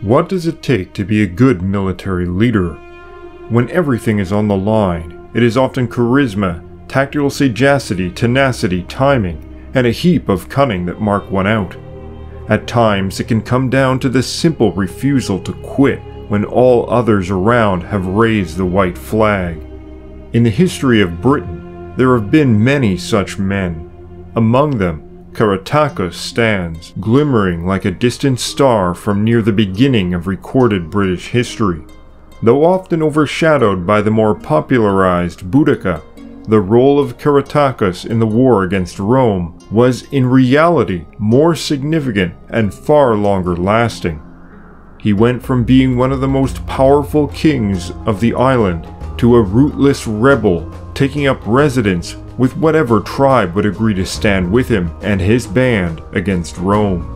What does it take to be a good military leader? When everything is on the line, it is often charisma, tactical sagacity, tenacity, timing, and a heap of cunning that mark one out. At times, it can come down to the simple refusal to quit when all others around have raised the white flag. In the history of Britain, there have been many such men. Among them, Caratacus stands, glimmering like a distant star from near the beginning of recorded British history. Though often overshadowed by the more popularized Boudica, the role of Caratacus in the war against Rome was in reality more significant and far longer lasting. He went from being one of the most powerful kings of the island to a rootless rebel taking up residence with whatever tribe would agree to stand with him and his band against Rome.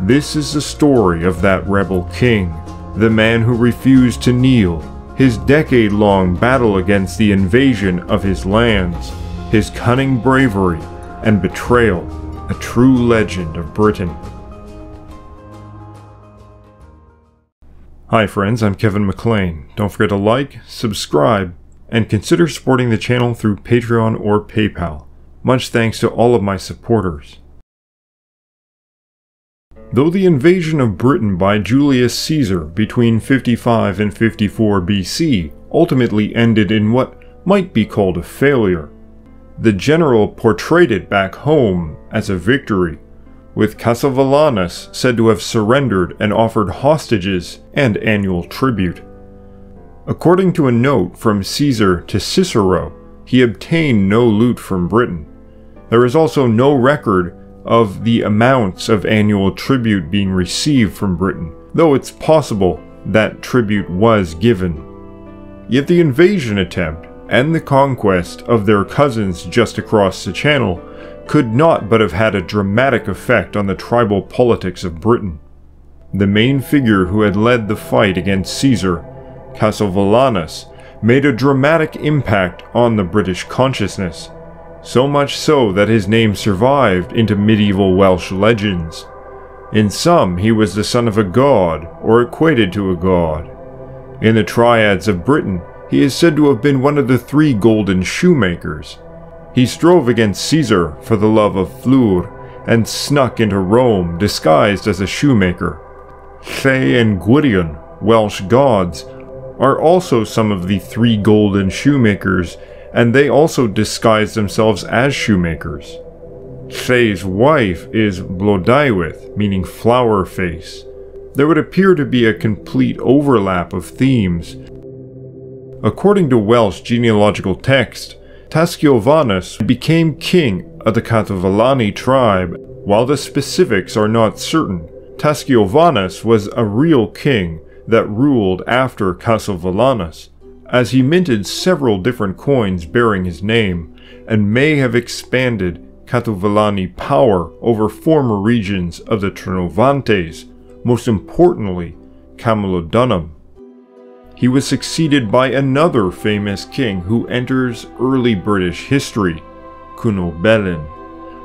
This is the story of that rebel king, the man who refused to kneel, his decade long battle against the invasion of his lands, his cunning bravery and betrayal, a true legend of Britain. Hi friends, I'm Kevin McLean. Don't forget to like, subscribe, and consider supporting the channel through Patreon or PayPal. Much thanks to all of my supporters. Though the invasion of Britain by Julius Caesar between 55 and 54 BC ultimately ended in what might be called a failure, the general portrayed it back home as a victory, with Cassivellaunus said to have surrendered and offered hostages and annual tribute. According to a note from Caesar to Cicero, he obtained no loot from Britain. There is also no record of the amounts of annual tribute being received from Britain, though it's possible that tribute was given. Yet the invasion attempt and the conquest of their cousins just across the channel could not but have had a dramatic effect on the tribal politics of Britain. The main figure who had led the fight against Caesar, Cassivellaunus, made a dramatic impact on the British consciousness, so much so that his name survived into medieval Welsh legends. In some, he was the son of a god, or equated to a god. In the triads of Britain, he is said to have been one of the three golden shoemakers. He strove against Caesar for the love of Fflur, and snuck into Rome disguised as a shoemaker. Lleu and Gwydion, Welsh gods, are also some of the three golden shoemakers, and they also disguise themselves as shoemakers. Lleu's wife is Blodeuwedd, meaning flower face. There would appear to be a complete overlap of themes, According to Welsh genealogical text, Tasciovanus became king of the Catuvellauni tribe. While the specifics are not certain, Tasciovanus was a real king that ruled after Cassivellaunus, as he minted several different coins bearing his name, and may have expanded Catuvellauni power over former regions of the Trinovantes, most importantly, Camulodunum. He was succeeded by another famous king who enters early British history, Cunobelin,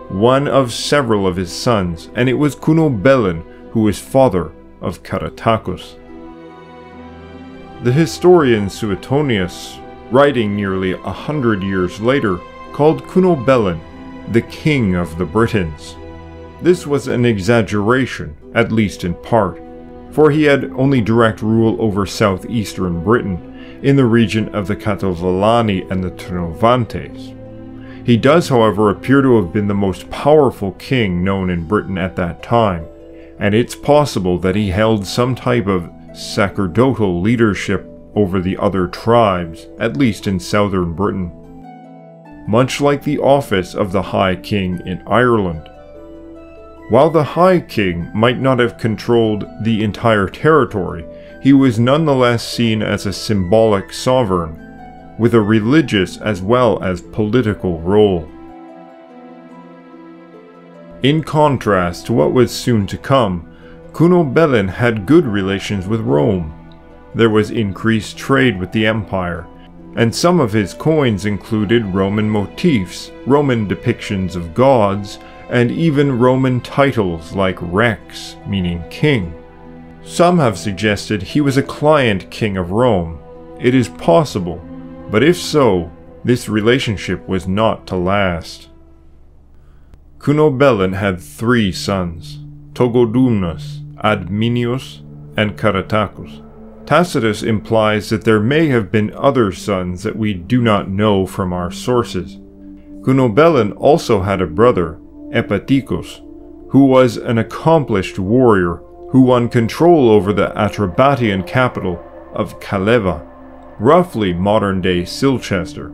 one of several of his sons, and it was Cunobelin who was father of Caratacus. The historian Suetonius, writing nearly a hundred years later, called Cunobelin the king of the Britons. This was an exaggeration, at least in part for he had only direct rule over southeastern Britain, in the region of the Catuvellauni and the Trinovantes. He does, however, appear to have been the most powerful king known in Britain at that time, and it's possible that he held some type of sacerdotal leadership over the other tribes, at least in southern Britain. Much like the office of the High King in Ireland, while the High King might not have controlled the entire territory, he was nonetheless seen as a symbolic sovereign, with a religious as well as political role. In contrast to what was soon to come, Cunobeline had good relations with Rome. There was increased trade with the empire, and some of his coins included Roman motifs, Roman depictions of gods, and even Roman titles like Rex, meaning king. Some have suggested he was a client king of Rome. It is possible, but if so, this relationship was not to last. Cunobeline had three sons, Togodumnus, Adminius, and Caratacus. Tacitus implies that there may have been other sons that we do not know from our sources. Cunobeline also had a brother, Epaticus, who was an accomplished warrior who won control over the Atrebatian capital of Caleva, roughly modern-day Silchester.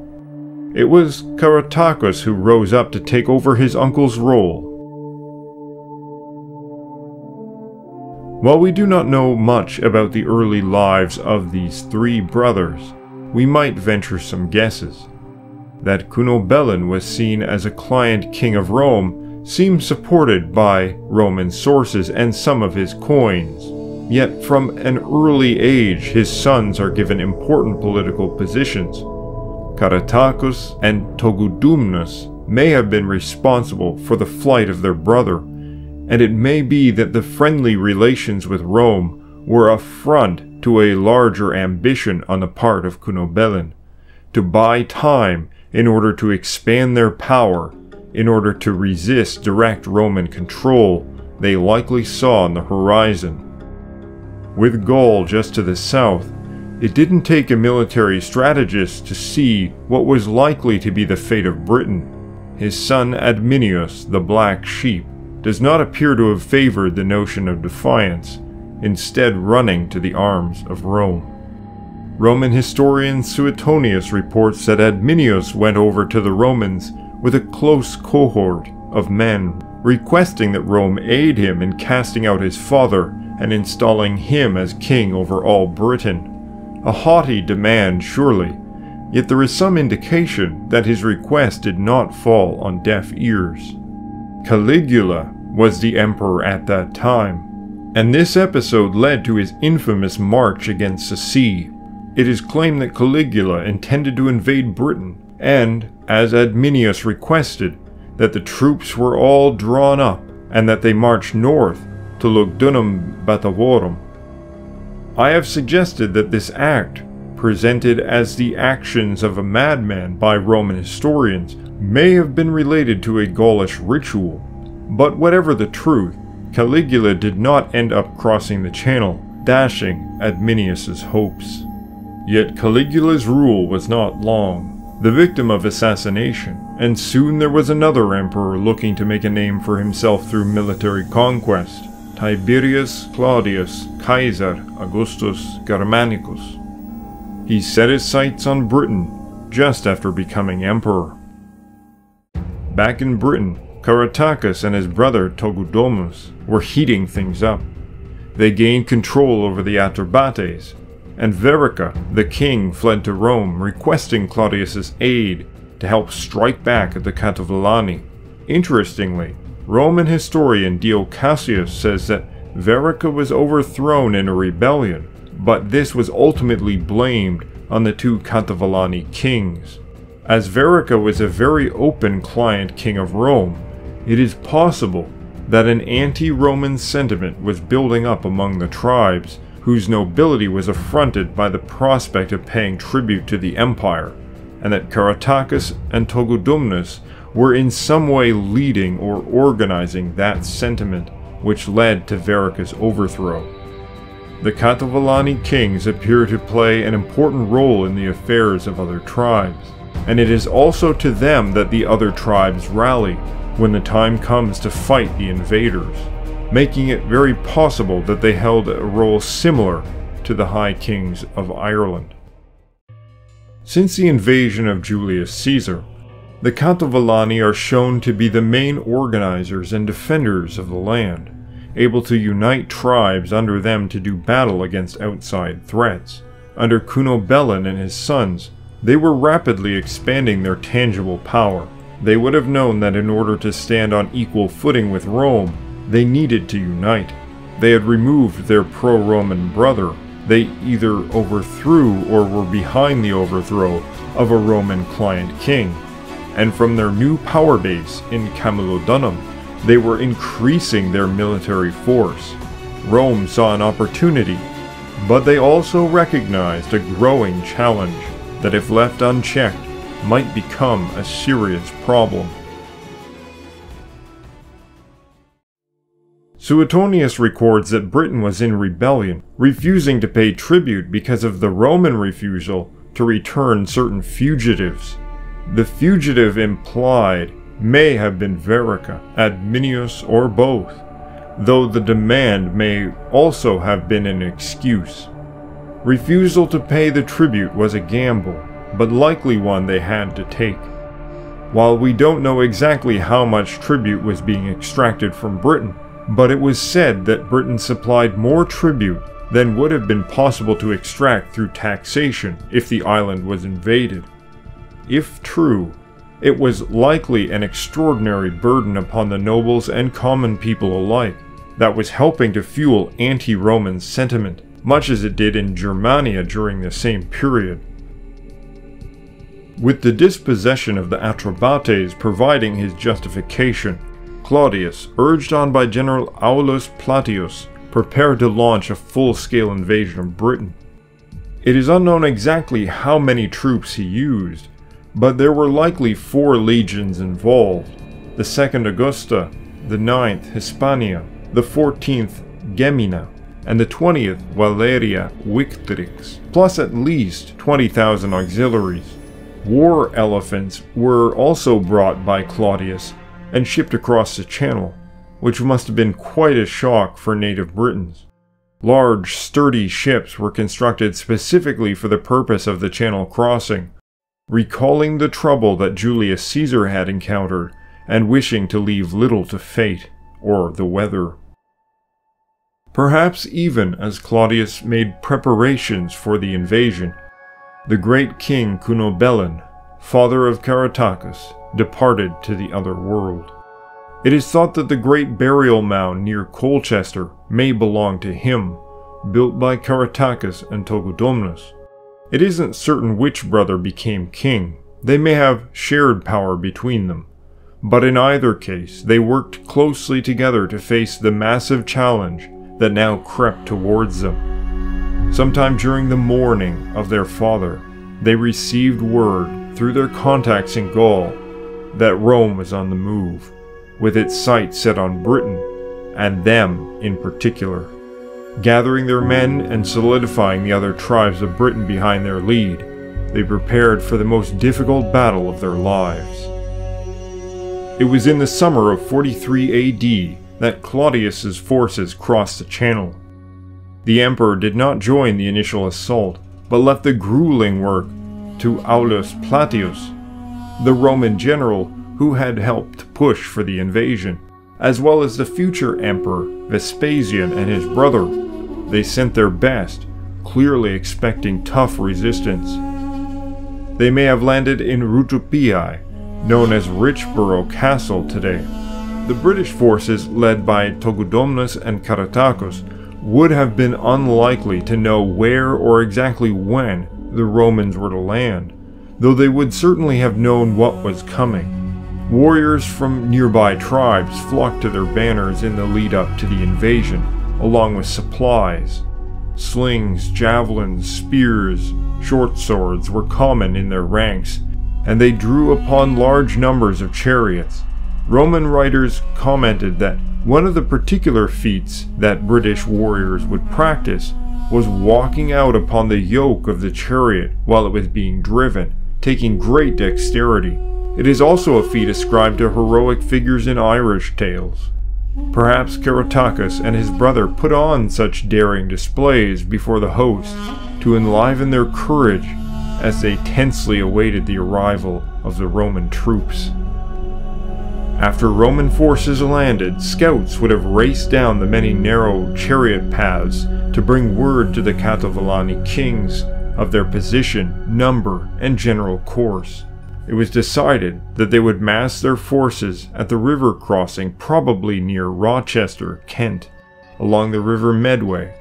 It was Caratacus who rose up to take over his uncle's role. While we do not know much about the early lives of these three brothers, we might venture some guesses. That Cunobeline was seen as a client king of Rome seems supported by Roman sources and some of his coins. Yet from an early age his sons are given important political positions. Caratacus and Togodumnus may have been responsible for the flight of their brother, and it may be that the friendly relations with Rome were a front to a larger ambition on the part of Cunobeline, to buy time in order to expand their power, in order to resist direct Roman control they likely saw on the horizon. With Gaul just to the south, it didn't take a military strategist to see what was likely to be the fate of Britain. His son Adminius, the Black Sheep, does not appear to have favored the notion of defiance, instead running to the arms of Rome. Roman historian Suetonius reports that Adminius went over to the Romans with a close cohort of men, requesting that Rome aid him in casting out his father and installing him as king over all Britain. A haughty demand, surely, yet there is some indication that his request did not fall on deaf ears. Caligula was the emperor at that time, and this episode led to his infamous march against the sea, it is claimed that Caligula intended to invade Britain, and, as Adminius requested, that the troops were all drawn up and that they marched north to Lugdunum Batavorum. I have suggested that this act, presented as the actions of a madman by Roman historians, may have been related to a Gaulish ritual. But whatever the truth, Caligula did not end up crossing the channel, dashing Adminius's hopes. Yet Caligula's rule was not long, the victim of assassination, and soon there was another emperor looking to make a name for himself through military conquest, Tiberius Claudius Caesar Augustus Germanicus. He set his sights on Britain just after becoming emperor. Back in Britain, Caratacus and his brother Togodumnus were heating things up. They gained control over the Atrebates and Verica, the king, fled to Rome, requesting Claudius's aid to help strike back at the Catuvellauni. Interestingly, Roman historian Dio Cassius says that Verica was overthrown in a rebellion, but this was ultimately blamed on the two Catuvellauni kings. As Verica was a very open client king of Rome, it is possible that an anti-Roman sentiment was building up among the tribes whose nobility was affronted by the prospect of paying tribute to the empire, and that Caratacus and Togodumnus were in some way leading or organizing that sentiment which led to Verica's overthrow. The Catuvellauni kings appear to play an important role in the affairs of other tribes, and it is also to them that the other tribes rally when the time comes to fight the invaders making it very possible that they held a role similar to the High Kings of Ireland. Since the invasion of Julius Caesar, the Catuvellauni are shown to be the main organizers and defenders of the land, able to unite tribes under them to do battle against outside threats. Under Cunobeline and his sons, they were rapidly expanding their tangible power. They would have known that in order to stand on equal footing with Rome, they needed to unite. They had removed their pro-Roman brother. They either overthrew or were behind the overthrow of a Roman client king. And from their new power base in Camulodunum, they were increasing their military force. Rome saw an opportunity, but they also recognized a growing challenge that, if left unchecked, might become a serious problem. Suetonius records that Britain was in rebellion, refusing to pay tribute because of the Roman refusal to return certain fugitives. The fugitive implied may have been Verica, Adminius, or both, though the demand may also have been an excuse. Refusal to pay the tribute was a gamble, but likely one they had to take. While we don't know exactly how much tribute was being extracted from Britain, but it was said that Britain supplied more tribute than would have been possible to extract through taxation if the island was invaded. If true, it was likely an extraordinary burden upon the nobles and common people alike that was helping to fuel anti-Roman sentiment, much as it did in Germania during the same period. With the dispossession of the Atrebates providing his justification, Claudius, urged on by General Aulus Plautius, prepared to launch a full-scale invasion of Britain. It is unknown exactly how many troops he used, but there were likely four legions involved, the 2nd Augusta, the 9th Hispania, the 14th Gemina, and the 20th Valeria Victrix, plus at least 20,000 auxiliaries. War elephants were also brought by Claudius and shipped across the Channel, which must have been quite a shock for native Britons. Large, sturdy ships were constructed specifically for the purpose of the Channel crossing, recalling the trouble that Julius Caesar had encountered and wishing to leave little to fate or the weather. Perhaps even as Claudius made preparations for the invasion, the great king Cunobelin, father of Caratacus, departed to the other world. It is thought that the great burial mound near Colchester may belong to him, built by Caratacus and Togodumnus. It isn't certain which brother became king, they may have shared power between them, but in either case they worked closely together to face the massive challenge that now crept towards them. Sometime during the mourning of their father, they received word through their contacts in Gaul that Rome was on the move, with its sights set on Britain, and them in particular. Gathering their men and solidifying the other tribes of Britain behind their lead, they prepared for the most difficult battle of their lives. It was in the summer of 43 AD that Claudius's forces crossed the Channel. The emperor did not join the initial assault, but left the grueling work to Aulus Plautius, the Roman general who had helped push for the invasion, as well as the future emperor Vespasian and his brother. They sent their best, clearly expecting tough resistance. They may have landed in Rutupiae, known as Richborough Castle today. The British forces, led by Togodumnus and Caratacus, would have been unlikely to know where or exactly when the Romans were to land though they would certainly have known what was coming. Warriors from nearby tribes flocked to their banners in the lead up to the invasion, along with supplies. Slings, javelins, spears, short swords were common in their ranks, and they drew upon large numbers of chariots. Roman writers commented that one of the particular feats that British warriors would practice was walking out upon the yoke of the chariot while it was being driven, taking great dexterity. It is also a feat ascribed to heroic figures in Irish tales. Perhaps Caratacus and his brother put on such daring displays before the host to enliven their courage as they tensely awaited the arrival of the Roman troops. After Roman forces landed, scouts would have raced down the many narrow chariot paths to bring word to the Catuvellauni kings of their position, number, and general course. It was decided that they would mass their forces at the river crossing probably near Rochester, Kent, along the River Medway.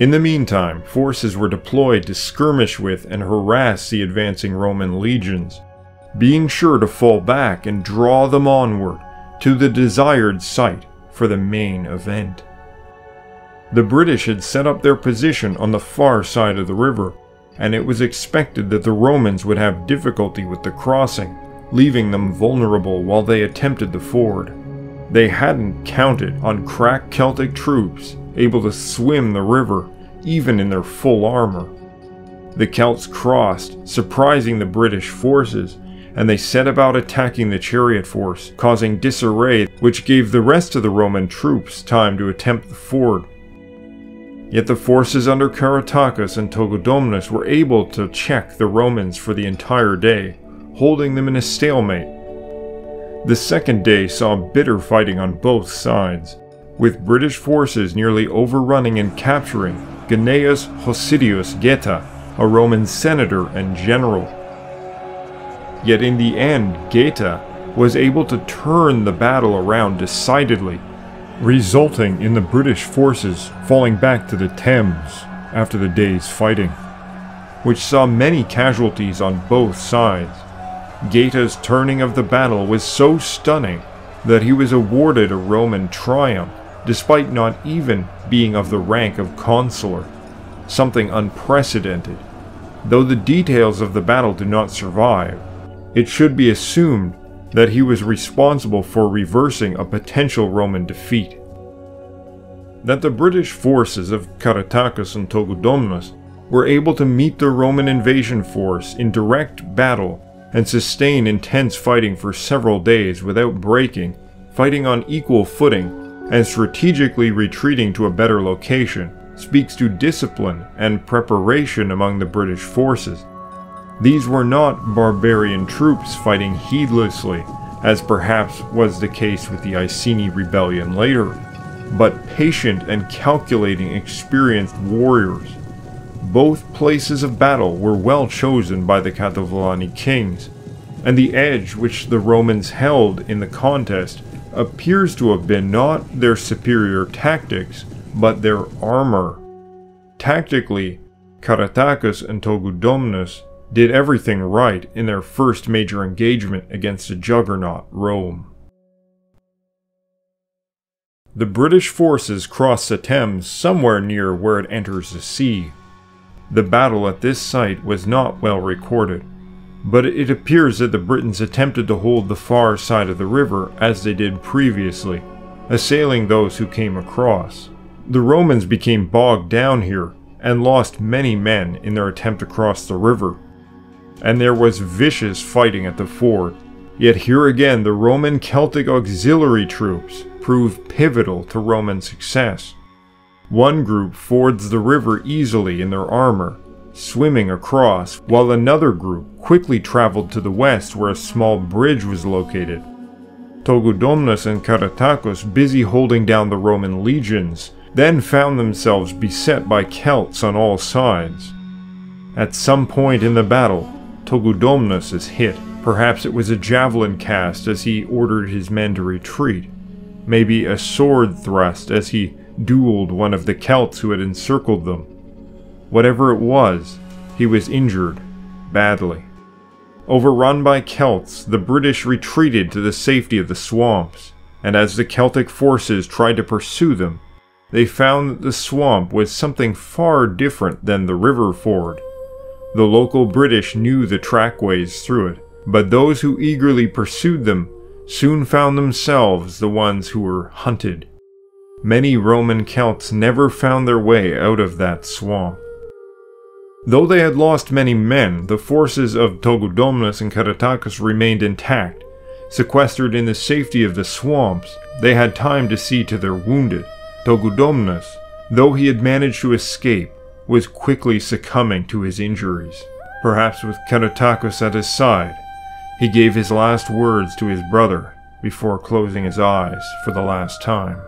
In the meantime, forces were deployed to skirmish with and harass the advancing Roman legions, being sure to fall back and draw them onward to the desired site for the main event. The British had set up their position on the far side of the river, and it was expected that the Romans would have difficulty with the crossing, leaving them vulnerable while they attempted the ford. They hadn't counted on crack Celtic troops able to swim the river, even in their full armor. The Celts crossed, surprising the British forces, and they set about attacking the chariot force, causing disarray which gave the rest of the Roman troops time to attempt the ford. Yet the forces under Caratacus and Togodumnus were able to check the Romans for the entire day, holding them in a stalemate. The second day saw bitter fighting on both sides, with British forces nearly overrunning and capturing Gnaeus Hosidius Geta, a Roman senator and general. Yet in the end, Geta was able to turn the battle around decidedly, resulting in the British forces falling back to the Thames after the day's fighting, which saw many casualties on both sides. Geta's turning of the battle was so stunning that he was awarded a Roman triumph, despite not even being of the rank of consular, something unprecedented. Though the details of the battle do not survive, it should be assumed that he was responsible for reversing a potential Roman defeat. That the British forces of Caratacus and Togodumnus were able to meet the Roman invasion force in direct battle and sustain intense fighting for several days without breaking, fighting on equal footing, and strategically retreating to a better location speaks to discipline and preparation among the British forces. These were not barbarian troops fighting heedlessly, as perhaps was the case with the Iceni rebellion later, but patient and calculating experienced warriors. Both places of battle were well chosen by the Catuvellauni kings, and the edge which the Romans held in the contest appears to have been not their superior tactics, but their armor. Tactically, Caratacus and Togodumnus did everything right in their first major engagement against a juggernaut, Rome. The British forces crossed the Thames somewhere near where it enters the sea. The battle at this site was not well recorded, but it appears that the Britons attempted to hold the far side of the river as they did previously, assailing those who came across. The Romans became bogged down here and lost many men in their attempt to cross the river. And there was vicious fighting at the ford. Yet here again the Roman Celtic auxiliary troops proved pivotal to Roman success. One group fords the river easily in their armor, swimming across, while another group quickly traveled to the west where a small bridge was located. Togodumnus and Caratacus, busy holding down the Roman legions, then found themselves beset by Celts on all sides. At some point in the battle, Togodumnus is hit. Perhaps it was a javelin cast as he ordered his men to retreat. Maybe a sword thrust as he dueled one of the Celts who had encircled them. Whatever it was, he was injured, badly. Overrun by Celts, the British retreated to the safety of the swamps, and as the Celtic forces tried to pursue them, they found that the swamp was something far different than the river ford. The local British knew the trackways through it, but those who eagerly pursued them soon found themselves the ones who were hunted. Many Roman Celts never found their way out of that swamp. Though they had lost many men, the forces of Togodumnus and Caratacus remained intact. Sequestered in the safety of the swamps, they had time to see to their wounded. Togodumnus, though he had managed to escape, was quickly succumbing to his injuries. Perhaps with Caratacus at his side, he gave his last words to his brother before closing his eyes for the last time.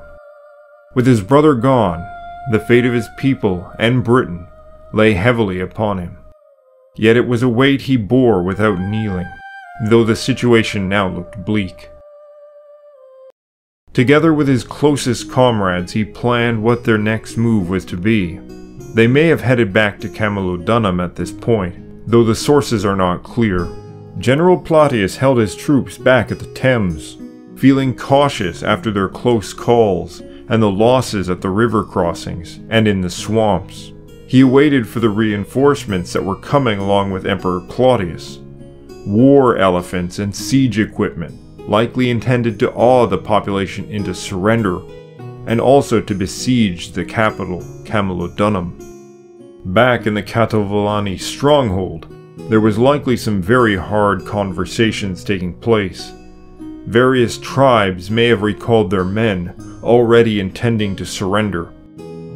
With his brother gone, the fate of his people and Britain lay heavily upon him. Yet it was a weight he bore without kneeling, though the situation now looked bleak. Together with his closest comrades, he planned what their next move was to be. They may have headed back to Camulodunum at this point, though the sources are not clear. General Plautius held his troops back at the Thames, feeling cautious after their close calls and the losses at the river crossings and in the swamps. He waited for the reinforcements that were coming along with Emperor Claudius. War elephants and siege equipment, likely intended to awe the population into surrender, and also to besiege the capital, Camulodunum. Back in the Catuvellauni stronghold, there was likely some very hard conversations taking place. Various tribes may have recalled their men, already intending to surrender.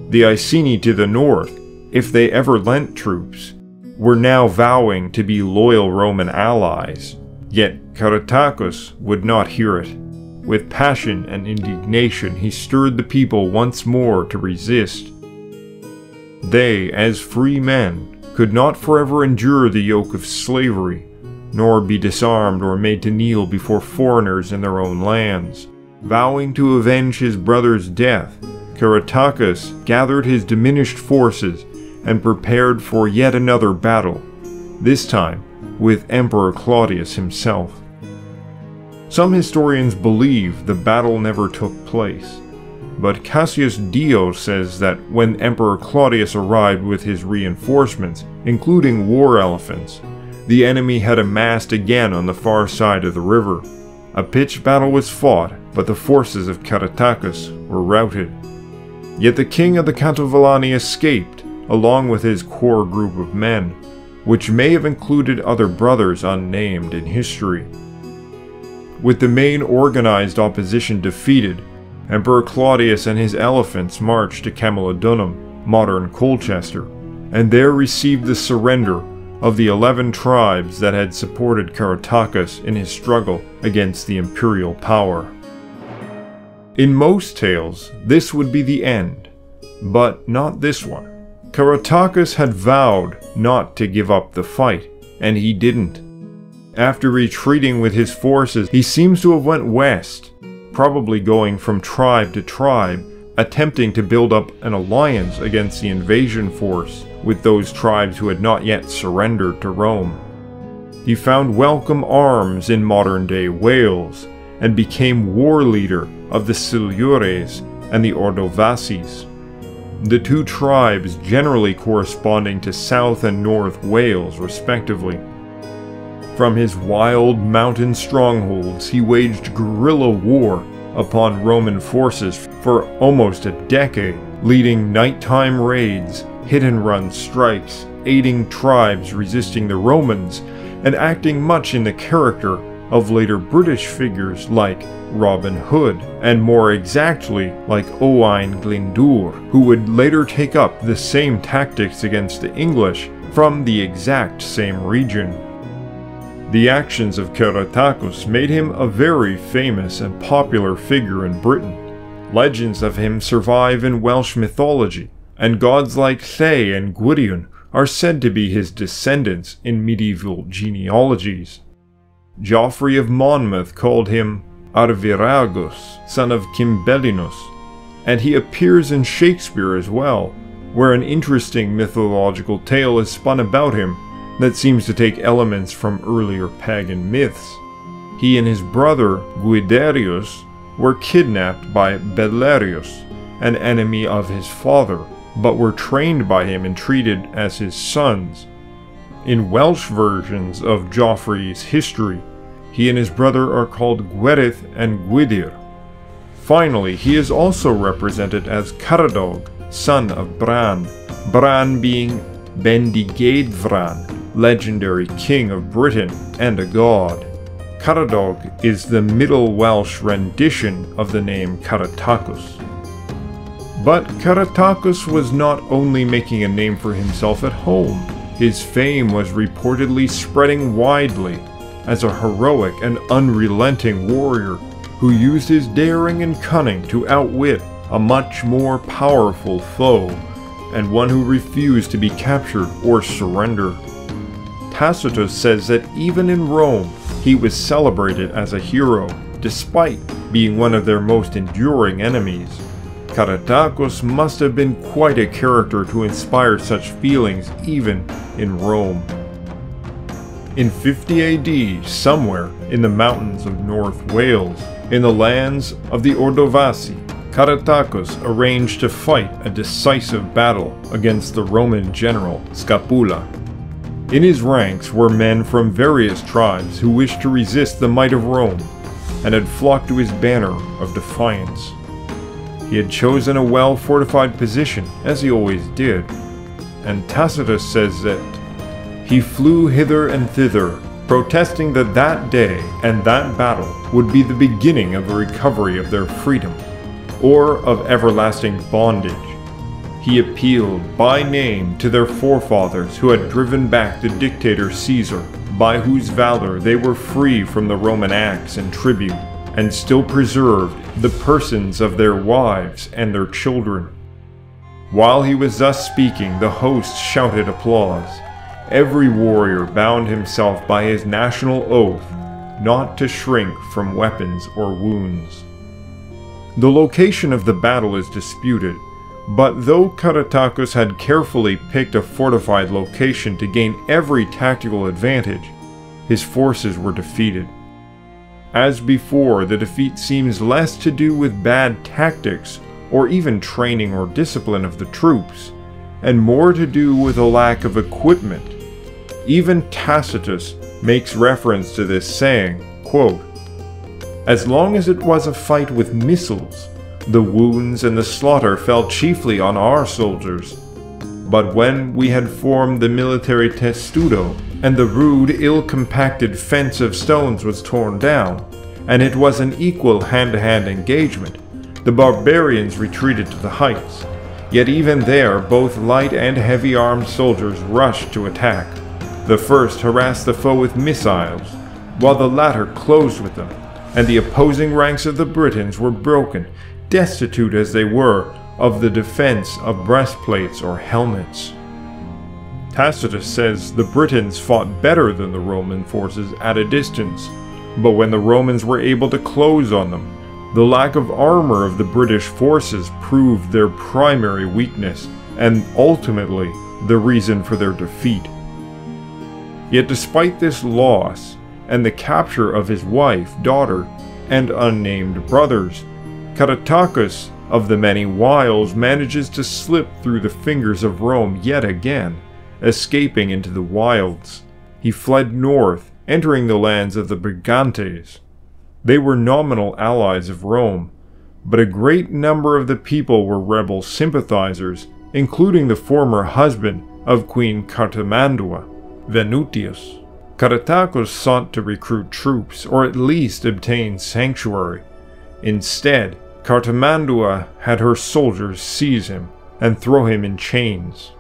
The Iceni to the north if they ever lent troops, were now vowing to be loyal Roman allies. Yet Caratacus would not hear it. With passion and indignation, he stirred the people once more to resist. They, as free men, could not forever endure the yoke of slavery, nor be disarmed or made to kneel before foreigners in their own lands. Vowing to avenge his brother's death, Caratacus gathered his diminished forces and prepared for yet another battle, this time with Emperor Claudius himself. Some historians believe the battle never took place, but Cassius Dio says that when Emperor Claudius arrived with his reinforcements, including war elephants, the enemy had amassed again on the far side of the river. A pitched battle was fought, but the forces of Caratacus were routed. Yet the king of the Catuvellauni escaped, along with his core group of men, which may have included other brothers unnamed in history. With the main organized opposition defeated, Emperor Claudius and his elephants marched to Camulodunum, modern Colchester, and there received the surrender of the eleven tribes that had supported Caratacus in his struggle against the imperial power. In most tales, this would be the end, but not this one. Caratacus had vowed not to give up the fight, and he didn't. After retreating with his forces, he seems to have went west, probably going from tribe to tribe, attempting to build up an alliance against the invasion force with those tribes who had not yet surrendered to Rome. He found welcome arms in modern-day Wales, and became war leader of the Silures and the Ordovices the two tribes generally corresponding to South and North Wales, respectively. From his wild mountain strongholds, he waged guerrilla war upon Roman forces for almost a decade, leading nighttime raids, hit-and-run strikes, aiding tribes resisting the Romans, and acting much in the character of later British figures like Robin Hood, and more exactly like Owain Glyndŵr, who would later take up the same tactics against the English from the exact same region. The actions of Caratacus made him a very famous and popular figure in Britain. Legends of him survive in Welsh mythology, and gods like Lleu and Gwydion are said to be his descendants in medieval genealogies. Geoffrey of Monmouth called him Arviragus, son of Cymbellinus, and he appears in Shakespeare as well, where an interesting mythological tale is spun about him that seems to take elements from earlier pagan myths. He and his brother Guiderius were kidnapped by Belarius, an enemy of his father, but were trained by him and treated as his sons. In Welsh versions of Geoffrey's history, he and his brother are called Gwerith and Gwydir. Finally, he is also represented as Caradog, son of Bran, Bran being Bendigeidfran, legendary king of Britain and a god. Caradog is the Middle Welsh rendition of the name Caratacus. But Caratacus was not only making a name for himself at home. His fame was reportedly spreading widely as a heroic and unrelenting warrior who used his daring and cunning to outwit a much more powerful foe, and one who refused to be captured or surrender. Tacitus says that even in Rome, he was celebrated as a hero, despite being one of their most enduring enemies. Caratacus must have been quite a character to inspire such feelings even in Rome. In 50 AD, somewhere in the mountains of North Wales, in the lands of the Ordovices, Caratacus arranged to fight a decisive battle against the Roman general Scapula. In his ranks were men from various tribes who wished to resist the might of Rome and had flocked to his banner of defiance. He had chosen a well fortified position, as he always did, and Tacitus says that he flew hither and thither, protesting that that day and that battle would be the beginning of the recovery of their freedom, or of everlasting bondage. He appealed by name to their forefathers who had driven back the dictator Caesar, by whose valor they were free from the Roman axe and tribute, and still preserved the persons of their wives and their children. While he was thus speaking, the host shouted applause. Every warrior bound himself by his national oath not to shrink from weapons or wounds. The location of the battle is disputed, but though Caratacus had carefully picked a fortified location to gain every tactical advantage, his forces were defeated. As before, the defeat seems less to do with bad tactics or even training or discipline of the troops, and more to do with a lack of equipment. Even Tacitus makes reference to this saying, quote, As long as it was a fight with missiles, the wounds and the slaughter fell chiefly on our soldiers. But when we had formed the military testudo, and the rude, ill-compacted fence of stones was torn down, and it was an equal hand-to-hand engagement, the barbarians retreated to the heights. Yet even there, both light and heavy-armed soldiers rushed to attack. The first harassed the foe with missiles, while the latter closed with them, and the opposing ranks of the Britons were broken, destitute as they were of the defense of breastplates or helmets. Tacitus says the Britons fought better than the Roman forces at a distance, but when the Romans were able to close on them, the lack of armor of the British forces proved their primary weakness and ultimately the reason for their defeat. Yet despite this loss and the capture of his wife, daughter, and unnamed brothers, Caratacus of the many wiles manages to slip through the fingers of Rome yet again, escaping into the wilds. He fled north, entering the lands of the Brigantes, they were nominal allies of Rome, but a great number of the people were rebel sympathizers, including the former husband of Queen Cartimandua, Venutius. Caratacus sought to recruit troops, or at least obtain sanctuary. Instead, Cartimandua had her soldiers seize him and throw him in chains.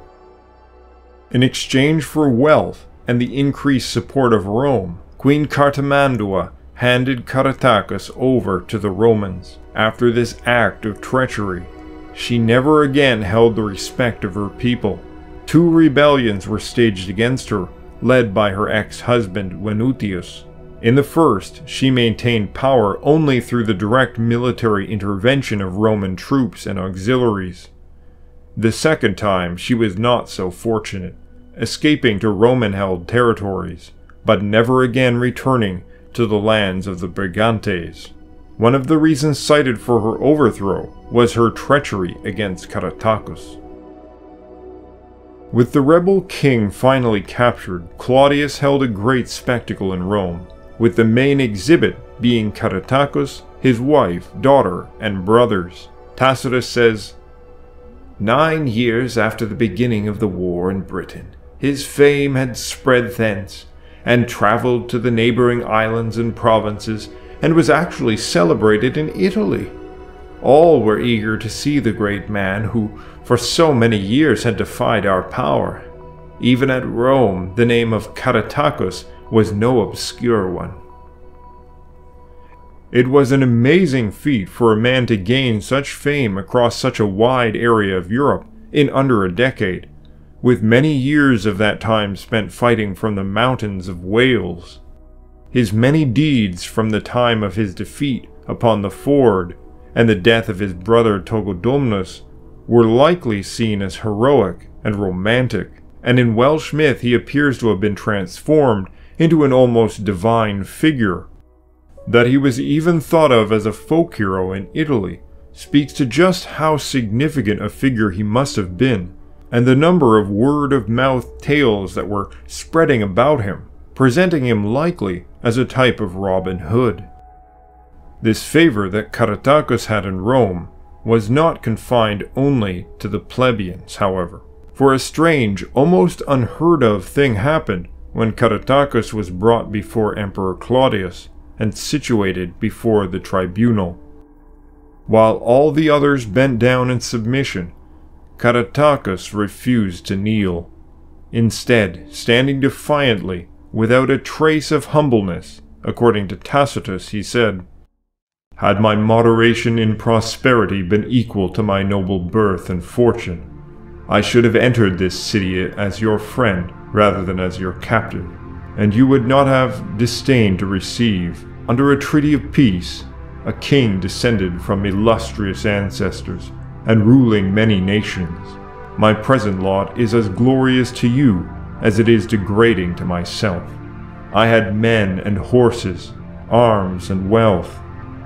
In exchange for wealth and the increased support of Rome, Queen Cartimandua handed Caratacus over to the Romans. After this act of treachery, she never again held the respect of her people. Two rebellions were staged against her, led by her ex-husband Venutius. In the first, she maintained power only through the direct military intervention of Roman troops and auxiliaries. The second time, she was not so fortunate, escaping to Roman-held territories, but never again returning to the lands of the Brigantes. One of the reasons cited for her overthrow was her treachery against Caratacus. With the rebel king finally captured, Claudius held a great spectacle in Rome, with the main exhibit being Caratacus, his wife, daughter, and brothers. Tacitus says, Nine years after the beginning of the war in Britain, his fame had spread thence, and traveled to the neighboring islands and provinces, and was actually celebrated in Italy. All were eager to see the great man who, for so many years, had defied our power. Even at Rome, the name of Caratacus was no obscure one. It was an amazing feat for a man to gain such fame across such a wide area of Europe in under a decade, with many years of that time spent fighting from the mountains of Wales. His many deeds from the time of his defeat upon the ford and the death of his brother Togodumnus were likely seen as heroic and romantic, and in Welsh myth he appears to have been transformed into an almost divine figure. That he was even thought of as a folk hero in Italy speaks to just how significant a figure he must have been, and the number of word of mouth tales that were spreading about him, presenting him likely as a type of Robin Hood. This favor that Caratacus had in Rome was not confined only to the plebeians, however, for a strange, almost unheard of thing happened when Caratacus was brought before Emperor Claudius and situated before the tribunal. While all the others bent down in submission, Caratacus refused to kneel. Instead, standing defiantly, without a trace of humbleness, according to Tacitus, he said, Had my moderation in prosperity been equal to my noble birth and fortune, I should have entered this city as your friend rather than as your captive, and you would not have disdained to receive, under a treaty of peace, a king descended from illustrious ancestors and ruling many nations. My present lot is as glorious to you as it is degrading to myself. I had men and horses, arms and wealth.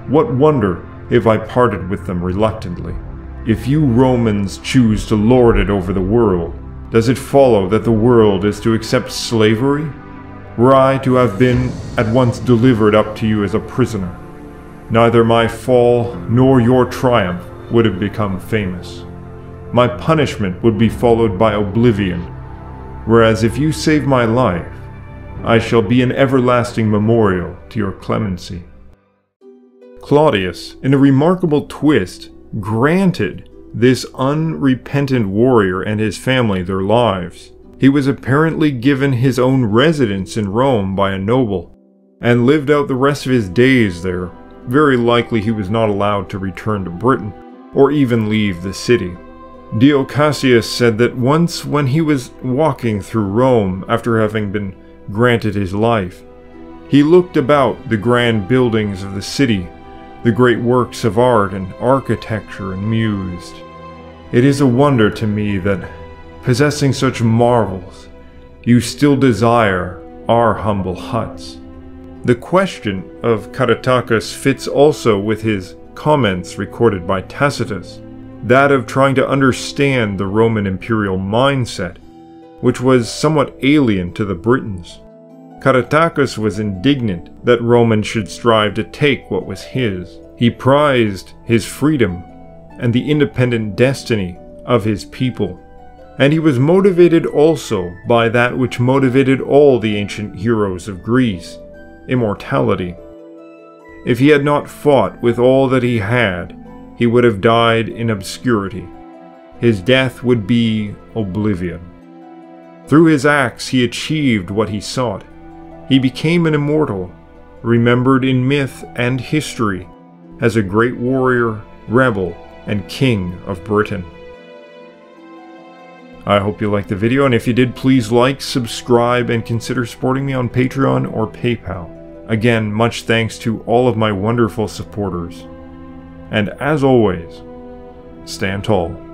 What wonder if I parted with them reluctantly? If you Romans choose to lord it over the world, does it follow that the world is to accept slavery? Were I to have been at once delivered up to you as a prisoner, neither my fall nor your triumph would have become famous. My punishment would be followed by oblivion, whereas if you save my life, I shall be an everlasting memorial to your clemency. Claudius, in a remarkable twist, granted this unrepentant warrior and his family their lives. He was apparently given his own residence in Rome by a noble, and lived out the rest of his days there. Very likely he was not allowed to return to Britain, or even leave the city. Dio Cassius said that once when he was walking through Rome after having been granted his life, he looked about the grand buildings of the city, the great works of art and architecture, and mused. It is a wonder to me that, possessing such marvels, you still desire our humble huts. The question of Caratacus fits also with his comments recorded by Tacitus, that of trying to understand the Roman imperial mindset, which was somewhat alien to the Britons. Caratacus was indignant that Romans should strive to take what was his. He prized his freedom and the independent destiny of his people. And he was motivated also by that which motivated all the ancient heroes of Greece immortality. If he had not fought with all that he had, he would have died in obscurity. His death would be oblivion. Through his acts, he achieved what he sought. He became an immortal, remembered in myth and history as a great warrior, rebel, and king of Britain. I hope you liked the video, and if you did, please like, subscribe, and consider supporting me on Patreon or PayPal. Again, much thanks to all of my wonderful supporters. And as always, stand tall.